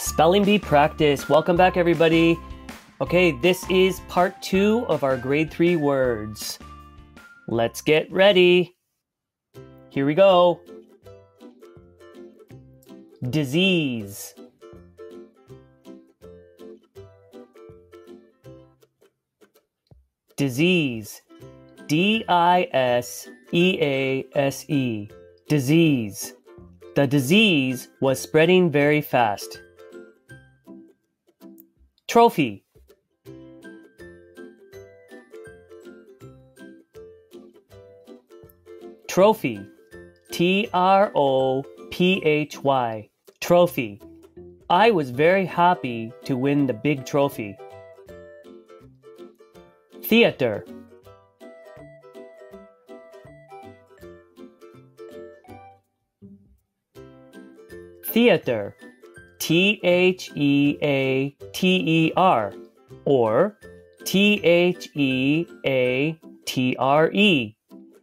Spelling Bee practice. Welcome back, everybody. Okay, this is part two of our grade three words. Let's get ready. Here we go. Disease. Disease. D I S E A S E. Disease. The disease was spreading very fast. Trophy. Trophy. T R O P H Y. Trophy. I was very happy to win the big trophy. Theater. Theater. T H E A T E R or T H E A T R E.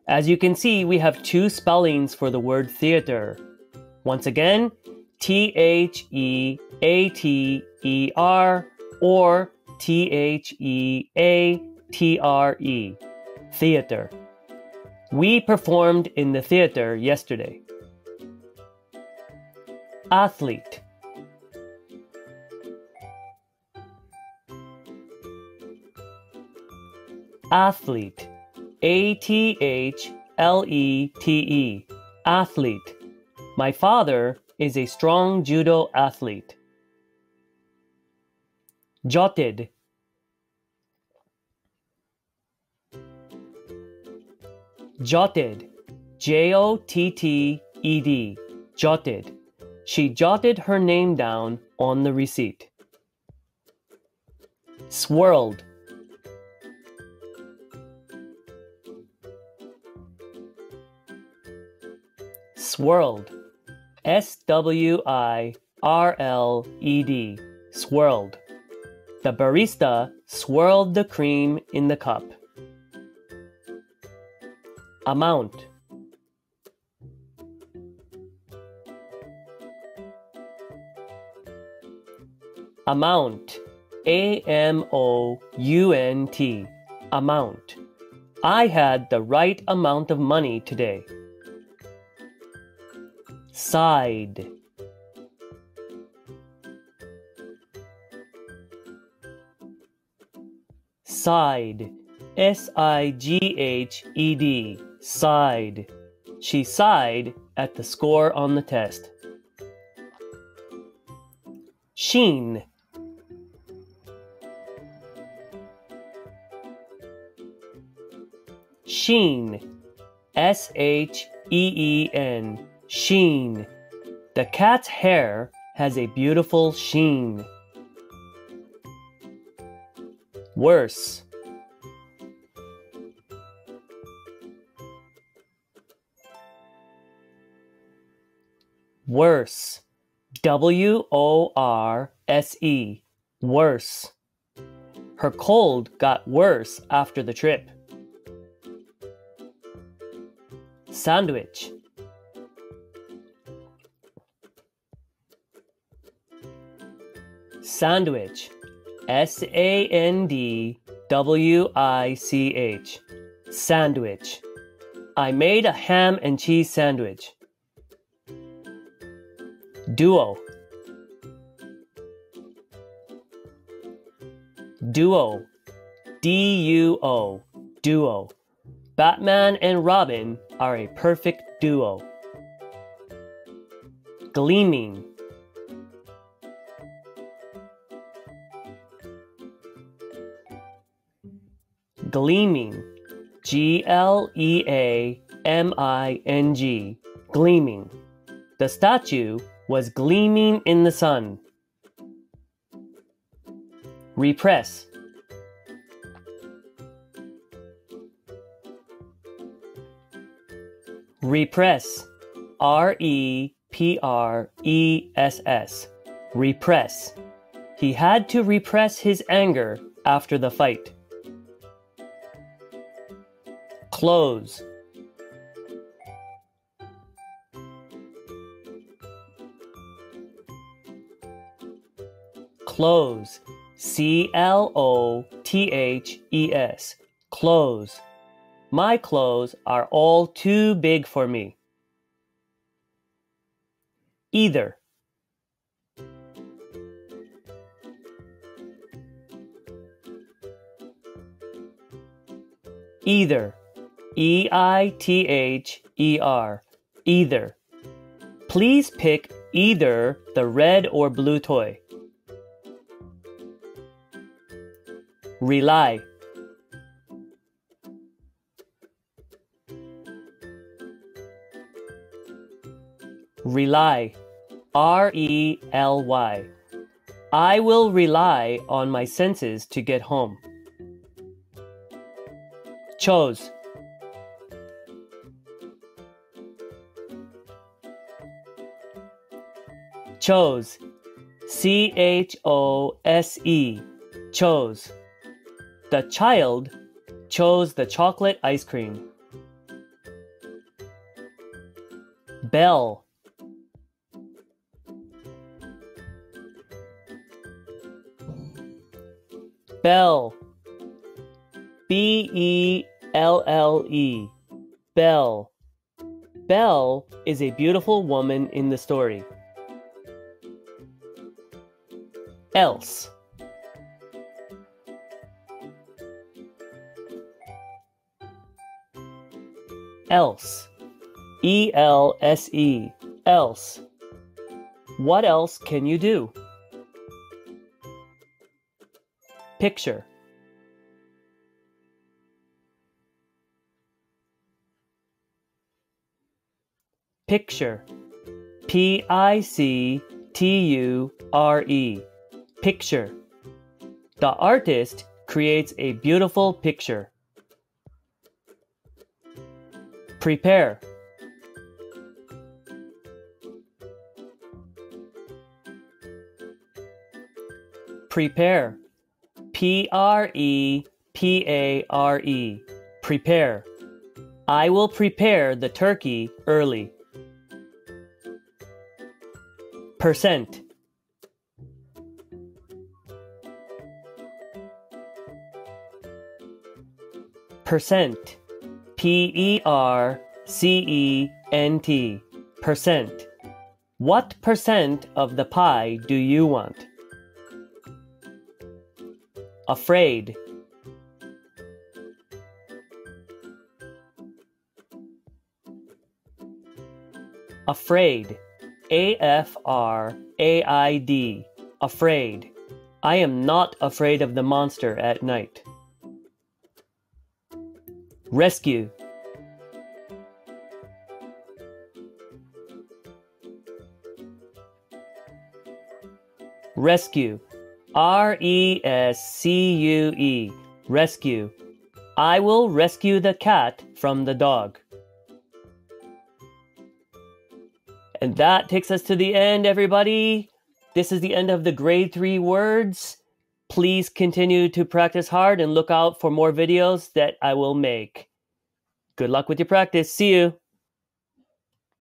As you can see, we have two spellings for the word theater. Once again, T H E A T E R or T H E A T R E. Theater. We performed in the theater yesterday. Athlete. Athlete. A T H L E T E. Athlete. My father is a strong judo athlete. Jotted. Jotted. J O T T E D. Jotted. She jotted her name down on the receipt. Swirled. Swirled. S W I R L E D. Swirled. The barista swirled the cream in the cup. Amount. Amount. A M O U N T. Amount. I had the right amount of money today. Sighed. Sighed. S I G H E D. Sighed. She sighed at the score on the test. Sheen. Sheen. S H E E N. Sheen. The cat's hair has a beautiful sheen. Worse. Worse. W O R S E. Worse. Her cold got worse after the trip. Sandwich. Sandwich. S A N D W I C H. Sandwich. I made a ham and cheese sandwich. Duo. Duo. D U O. Duo. Batman and Robin are a perfect duo. Gleaming. Gleaming. G L E A M I N G. Gleaming. The statue was gleaming in the sun. Repress. Repress. R E P R E S S. Repress. He had to repress his anger after the fight. Close. Clothes. C L O T H E S. Clothes. My clothes are all too big for me. Either. Either. E I T H E R. Either. Please pick either the red or blue toy. Rely. Rely. R E L Y. I will rely on my senses to get home. Chose. Chose. C H O S E. Chose. The child chose the chocolate ice cream. Belle. Belle. B E L L E. bell Belle is a beautiful woman in the story. Else. Else. E L S E. Else. What else can you do? Picture. Picture. P I C T U R E. Picture. The artist creates a beautiful picture. Prepare. Prepare. P R E P A R E. Prepare. I will prepare the turkey early. Percent. Percent. P E R C E N T. Percent. What percent of the pie do you want? Afraid. Afraid. A F R A I D. Afraid. I am not afraid of the monster at night. Rescue. Rescue. R E S C U E. Rescue. I will rescue the cat from the dog. And that takes us to the end, everybody. This is the end of the grade three words. Please continue to practice hard and look out for more videos that I will make. Good luck with your practice. See you.